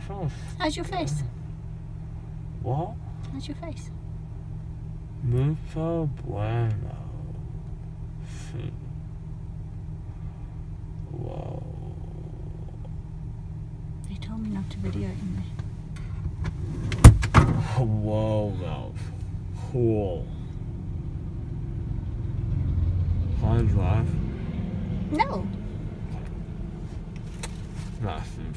iPhone. How's your face? What? How's your face? Mucho bueno. Whoa. They told me not to video in there. Whoa, love. cool. Fun drive. No. Nothing.